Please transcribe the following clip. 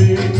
You.